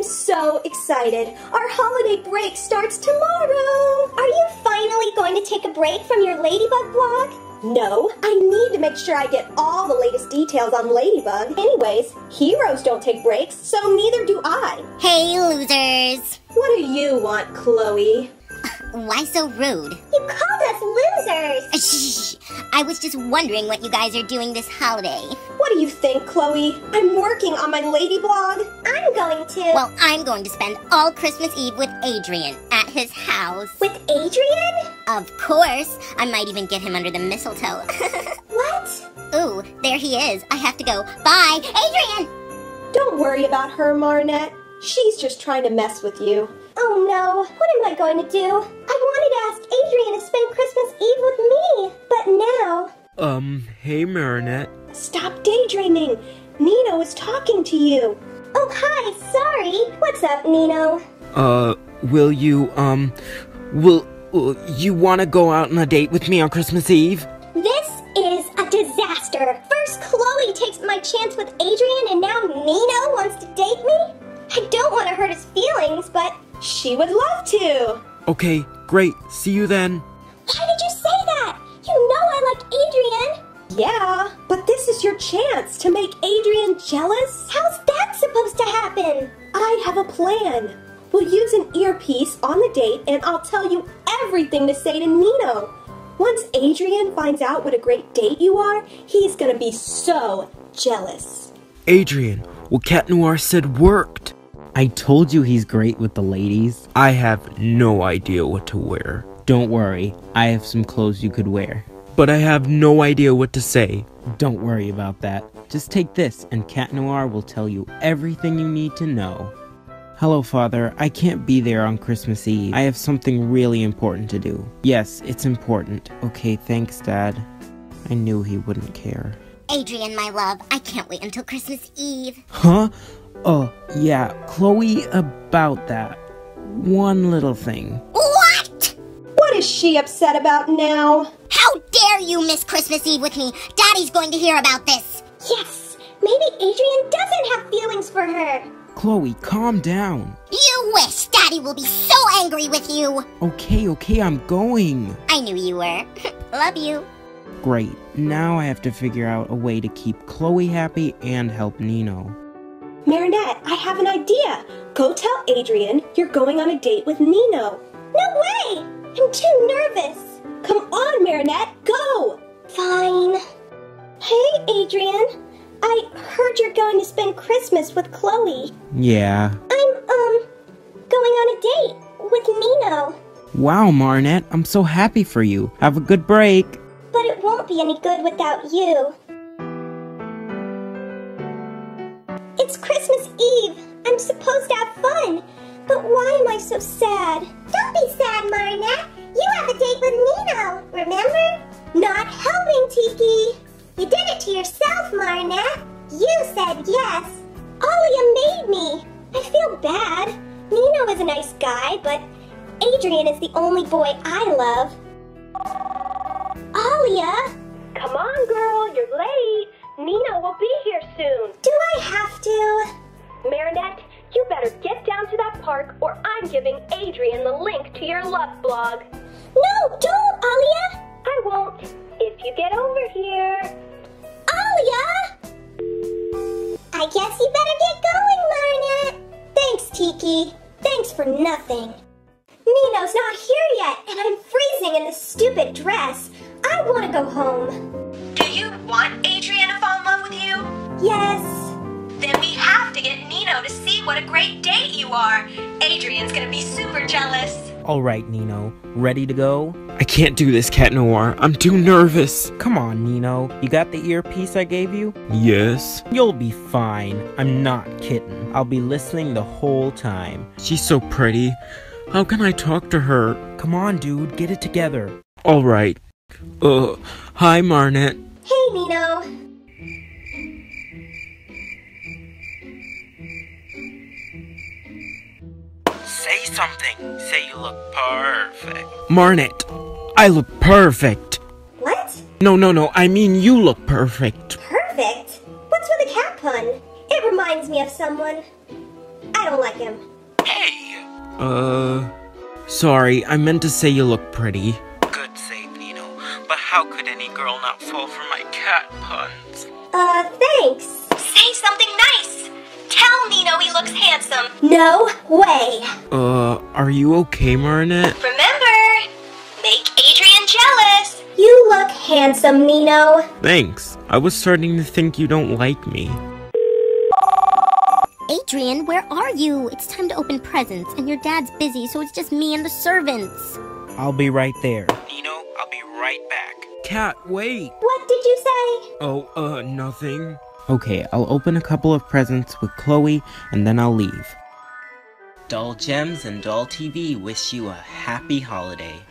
I'm so excited. Our holiday break starts tomorrow. Are you finally going to take a break from your Ladybug blog? No, I need to make sure I get all the latest details on Ladybug. Anyways, heroes don't take breaks, so neither do I. Hey, losers! What do you want, Chloe? Why so rude? You called us losers! Shh! I was just wondering what you guys are doing this holiday. What do you think, Chloe? I'm working on my lady blog. I'm going to. Well, I'm going to spend all Christmas Eve with Adrien at his house. With Adrien? Of course. I might even get him under the mistletoe. what? Ooh, there he is. I have to go. Bye, Adrien! Don't worry about her, Marinette. She's just trying to mess with you. Oh no, what am I going to do? I wanted to ask Adrien to spend Christmas Eve with me, but now. Um, hey, Marinette. Stop daydreaming. Nino is talking to you. Oh, hi, sorry. What's up, Nino? Uh, will you, um, will, will you want to go out on a date with me on Christmas Eve? This is a disaster. First, Chloe takes my chance with Adrien, and now Nino wants to date me? I don't want to hurt his feelings, but she would love to. Okay, great. See you then. Why did you say that? You know I like Adrien. Yeah, but this is your chance to make Adrien jealous. How's that supposed to happen? I have a plan. We'll use an earpiece on the date and I'll tell you everything to say to Nino. Once Adrien finds out what a great date you are, he's gonna be so jealous. Adrien, what Cat Noir said worked. I told you he's great with the ladies. I have no idea what to wear. Don't worry, I have some clothes you could wear. But I have no idea what to say. Don't worry about that. Just take this, and Cat Noir will tell you everything you need to know. Hello, Father. I can't be there on Christmas Eve. I have something really important to do. Yes, it's important. Okay, thanks, Dad. I knew he wouldn't care. Adrien, my love, I can't wait until Christmas Eve. Huh? Oh, yeah, Chloe, about that. One little thing. What? What is she upset about now? How dare you miss Christmas Eve with me? Daddy's going to hear about this. Yes, maybe Adrien doesn't have feelings for her. Chloe, calm down. You wish Daddy will be so angry with you. Okay, okay, I'm going. I knew you were. Love you. Great. Now I have to figure out a way to keep Chloe happy and help Nino. Marinette, I have an idea. Go tell Adrien you're going on a date with Nino. No way! I'm too nervous. Come on, Marinette, go! Fine. Hey, Adrien. I heard you're going to spend Christmas with Chloe. Yeah. I'm, um, going on a date with Nino. Wow, Marinette, I'm so happy for you. Have a good break. But it won't be any good without you. It's Christmas Eve. I'm supposed to have fun. But why am I so sad? Don't be sad, Marinette. You have a date with Nino, remember? Not helping, Tikki. You did it to yourself, Marinette. You said yes. Alya made me. I feel bad. Nino is a nice guy, but Adrien is the only boy I love. Alya? Come on, girl, you're late. Nino will be here soon. Do I have to? Marinette, you better get down to that park or I'm giving Adrien the link to your love blog. No, don't, Alya! I won't. If you get over here. Alya! I guess you better get going, Marinette. Thanks, Tikki. Thanks for nothing. Nino's not here yet, and I'm freezing in this stupid dress. I want to go home. Do you want Adrien to fall in love with you? Yes. Then we have to get Nino to see what a great date you are. Adrien's gonna be super jealous. All right, Nino. Ready to go? I can't do this, Cat Noir. I'm too nervous. Come on, Nino. You got the earpiece I gave you? Yes. You'll be fine. I'm not kidding. I'll be listening the whole time. She's so pretty. How can I talk to her? Come on, dude. Get it together. All right. Uh, hi, Marinette. Hey, Nino. Something. Say you look perfect. Marinette, I look perfect. What? No, no, no. I mean, you look perfect. Perfect? What's with the cat pun? It reminds me of someone. I don't don't like him. Hey! Uh, sorry, I meant to say you look pretty. Good save, Nino. But how could any girl not fall for my cat puns? Uh, looks handsome. No way. Uh, are you okay, Marinette? Remember, make Adrien jealous. You look handsome, Nino. Thanks. I was starting to think you don't like me. Adrien, where are you? It's time to open presents, and your dad's busy, so it's just me and the servants. I'll be right there. Nino, I'll be right back. Cat, wait! What did you say? Oh, uh, nothing. Okay, I'll open a couple of presents with Chloe, and then I'll leave. Doll Gems and Doll TV wish you a happy holiday.